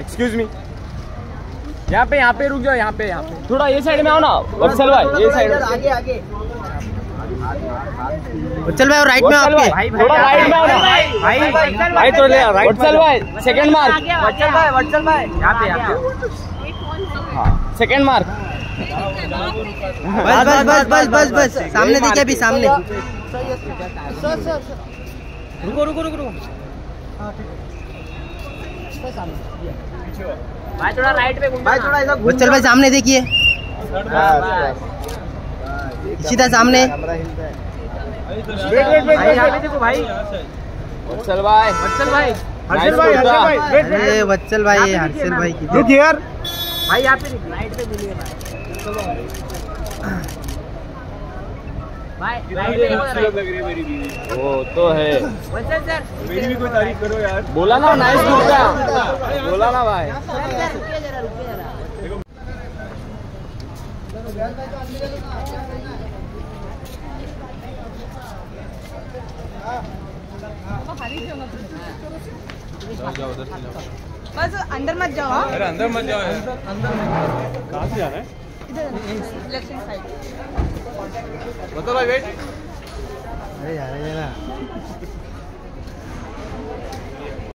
Excuse me यहाँ पे यहाँ पे रुक जाओ यहाँ पे यहाँ पे। थोड़ा ये साइड में आओ ना। वत्सल भाई ये साइड आगे आगे चल भाई राइट में वत्सल आपके। थोड़ा राइट में आओ ना। भाई भाई थोड़ा राइट वत्सल भाई सेकंड मार्क वत्सल भाई वत्सल भाई। यहाँ पे यहाँ पे। है? सेकंड मार्क बस बस बस बस बस बस। सामने देखिए अभी सामने। रुको रुको रुको रुको। भाई थोड़ा राइट पे भाई थोड़ा ऐसा वत्सल भाई सामने देखिए। सीधा सामने। देखो भाई। वत्सल भाई। वत्सल भाई। हर्षल भाई हर्षल भाई अरे वत्सल भाई ये हर्षल भाई की यार। भाई यहाँ पे राइट पे मिलिए भाई वो तो है। मेरी भी कोई तारीफ़ करो यार। बोला ना नाइस कुर्ता बोला ना भाई। बस अंदर मत जाओ? अरे अंदर मत जाओ यार। कहाँ से जाना है? इलेक्शन साइड मतलब भाई वेट अरे यार ये ना।